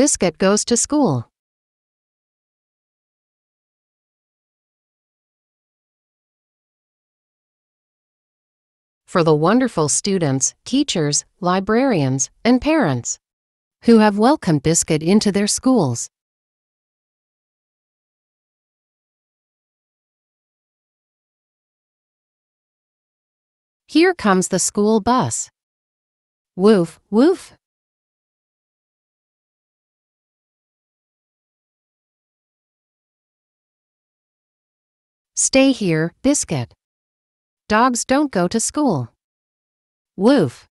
Biscuit goes to school. For the wonderful students, teachers, librarians, and parents who have welcomed Biscuit into their schools. Here comes the school bus. Woof, woof. Stay here, Biscuit. Dogs don't go to school. Woof.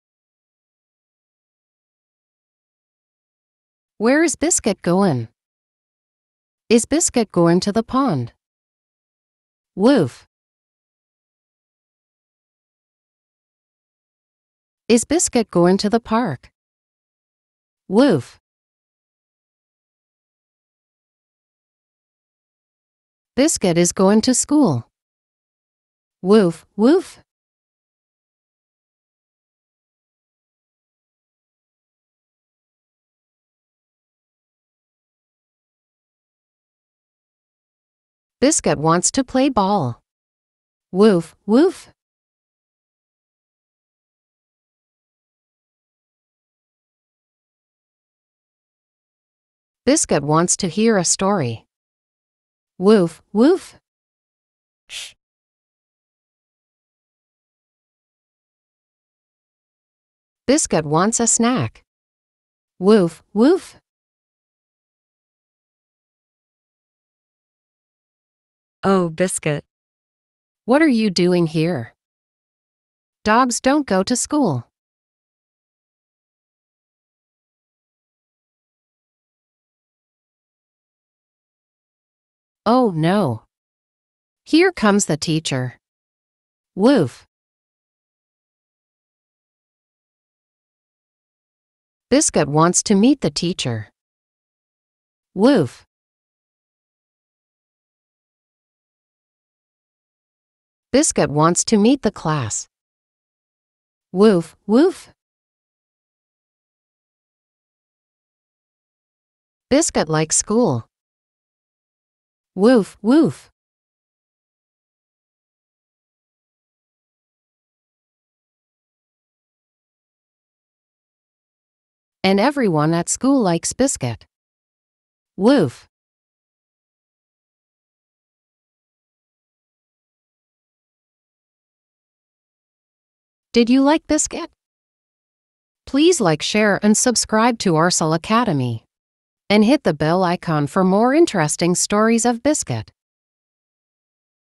Where is Biscuit going? Is Biscuit going to the pond? Woof. Is Biscuit going to the park? Woof. Biscuit is going to school. Woof, woof. Biscuit wants to play ball. Woof, woof. Biscuit wants to hear a story. Woof, woof. Shh. Biscuit wants a snack. Woof, woof. Oh, Biscuit. What are you doing here? Dogs don't go to school. Oh no. Here comes the teacher. Woof. Biscuit wants to meet the teacher. Woof. Biscuit wants to meet the class. Woof, woof. Biscuit likes school. Woof, woof. And everyone at school likes Biscuit. Woof. Did you like Biscuit? Please like, share, and subscribe to Arsal Academy. And hit the bell icon for more interesting stories of Biscuit.